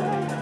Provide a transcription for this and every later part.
Thank you.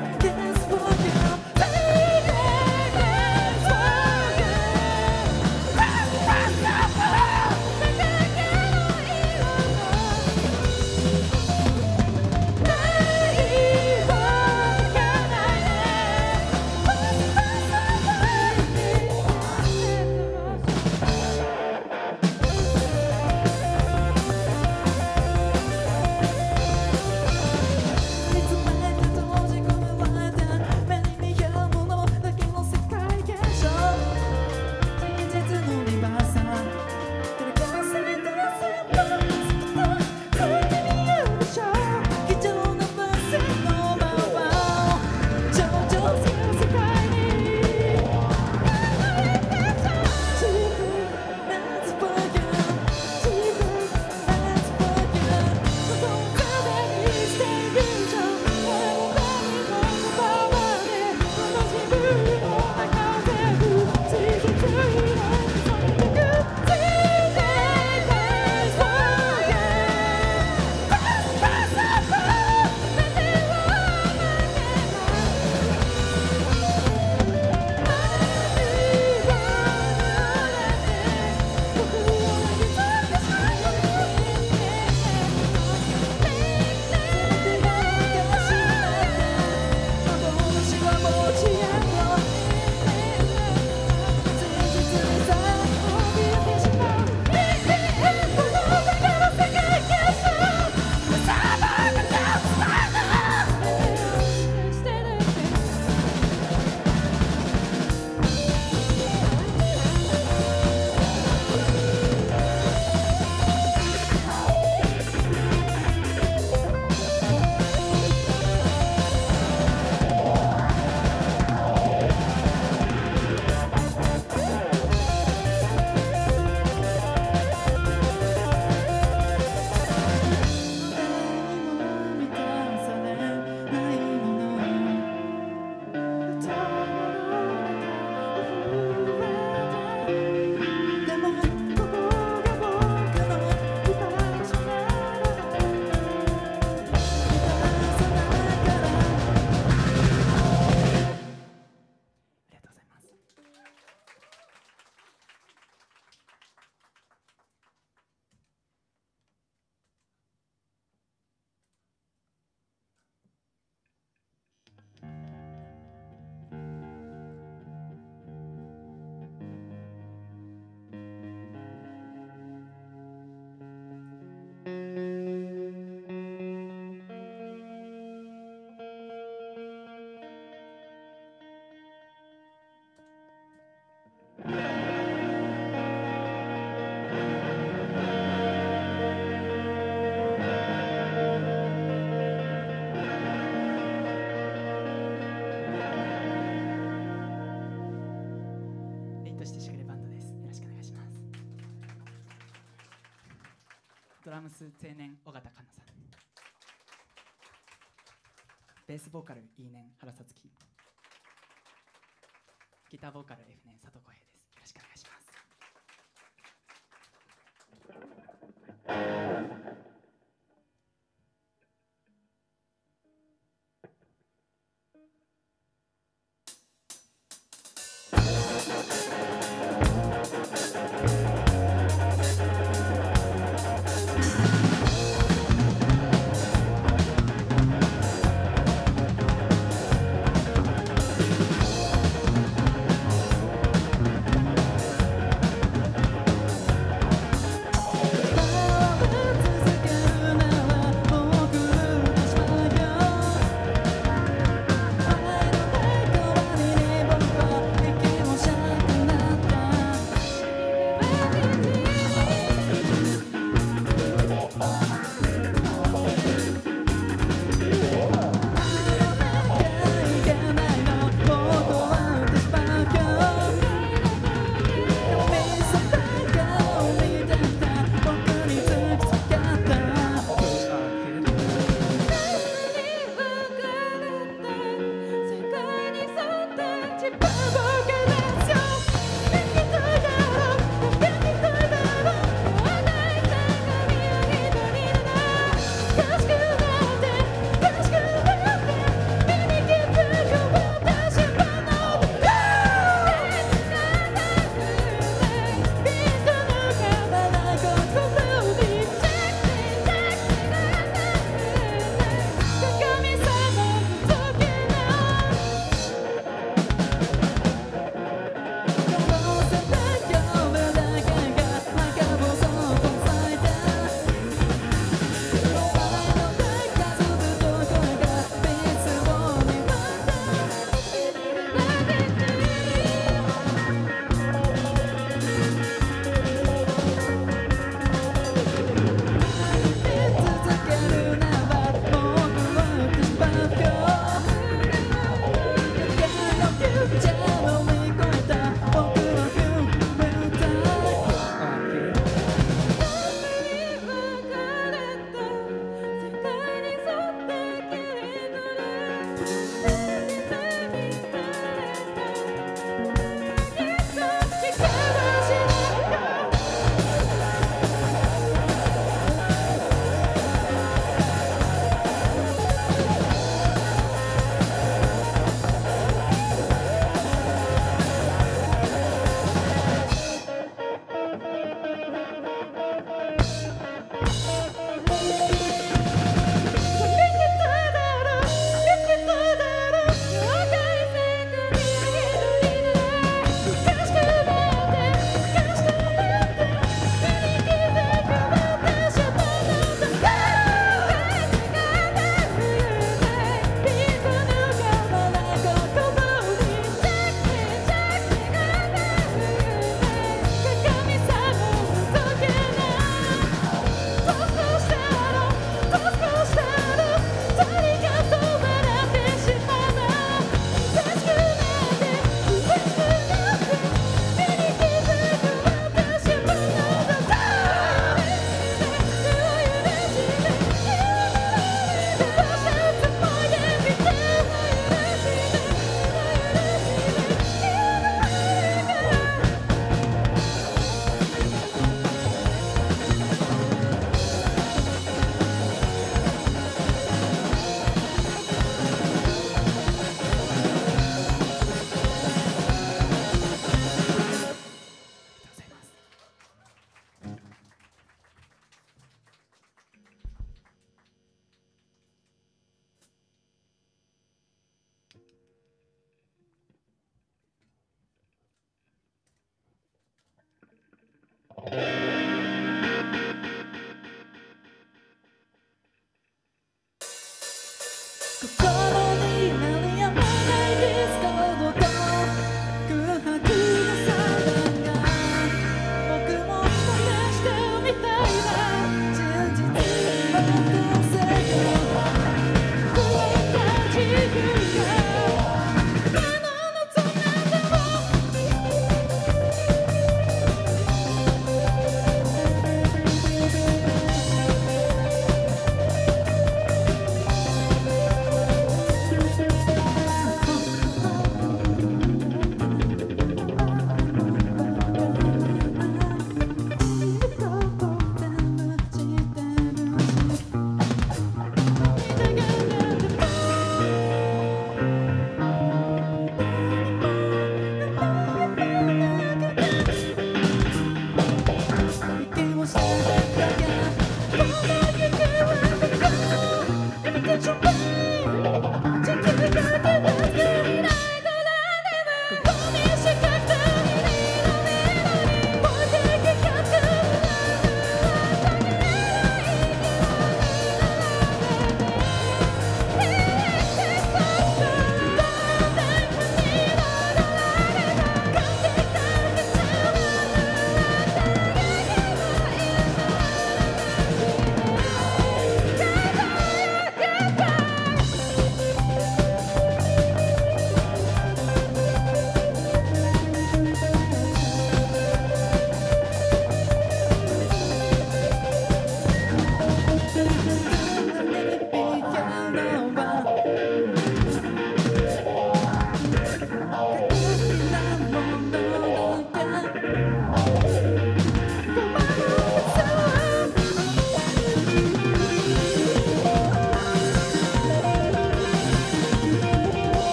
ラムス青年尾形香奈さん。ベースボーカルいいねん原さつき。ギターボーカル F 年佐藤浩平です。よろしくお願いします「Go.